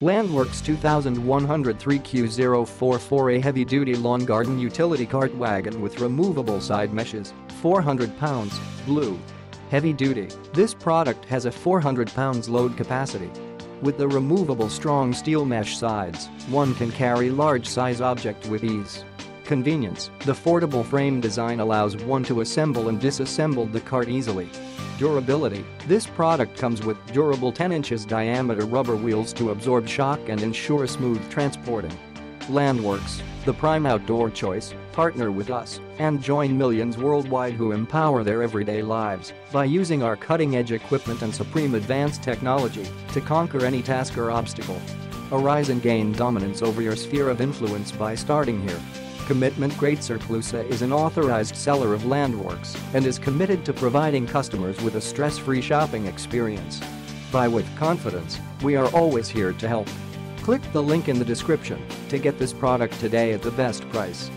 Landworks 2103Q044A heavy-duty lawn garden utility cart wagon with removable side meshes, 400 pounds, blue. Heavy duty, this product has a 400 pounds load capacity. With the removable strong steel mesh sides, one can carry large size object with ease. Convenience, the foldable frame design allows one to assemble and disassemble the cart easily. Durability, this product comes with durable 10 inches diameter rubber wheels to absorb shock and ensure smooth transporting. Landworks, the prime outdoor choice, partner with us and join millions worldwide who empower their everyday lives by using our cutting-edge equipment and supreme advanced technology to conquer any task or obstacle. Arise and gain dominance over your sphere of influence by starting here. Commitment GreatCircleUSA is an authorized seller of Landworks and is committed to providing customers with a stress-free shopping experience. Buy with confidence, we are always here to help. Click the link in the description to get this product today at the best price.